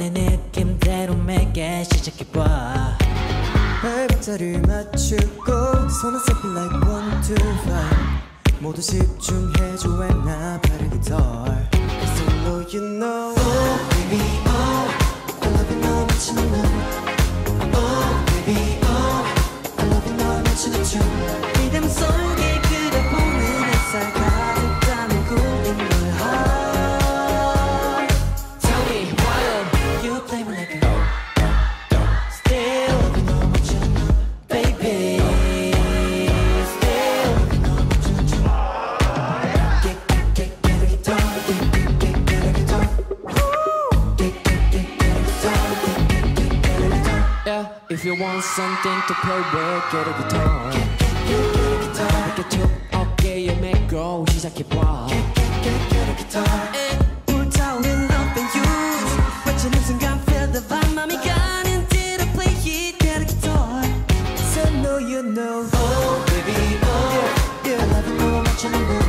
네 느낌대로 매게 시작해봐 발박자를 맞추고 손은 stepping like one two five 모두 집중해줘 and 나 바르게 덜 It's a no you know if you want something to play with, get a guitar. Get a guitar 이렇게 툭 어깨에 메고 시작해봐. Get get a guitar 불타오르는 love and use 외치는 순간 feel the vibe 맘이 가는 대로 play it Get a guitar So know you know Oh baby oh yeah, I love you 너 맞추는